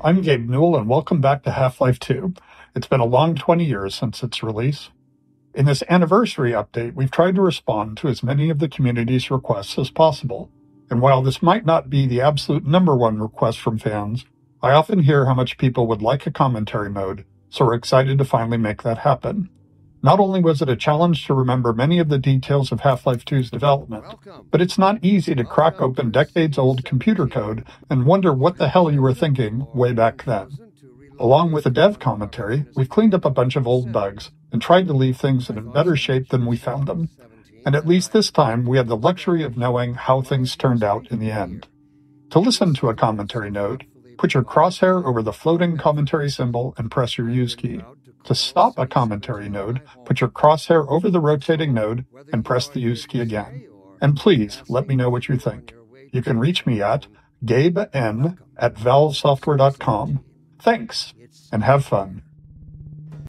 I'm Gabe Newell, and welcome back to Half Life 2. It's been a long 20 years since its release. In this anniversary update, we've tried to respond to as many of the community's requests as possible. And while this might not be the absolute number one request from fans, I often hear how much people would like a commentary mode, so we're excited to finally make that happen. Not only was it a challenge to remember many of the details of Half Life 2's development, but it's not easy to crack open decades old computer code and wonder what the hell you were thinking way back then. Along with the dev commentary, we've cleaned up a bunch of old bugs and tried to leave things in a better shape than we found them. And at least this time, we had the luxury of knowing how things turned out in the end. To listen to a commentary node, put your crosshair over the floating commentary symbol and press your use key. To stop a commentary node, put your crosshair over the rotating node and press the use key again. And please let me know what you think. You can reach me at gaben at valvesoftware.com. Thanks, and have fun.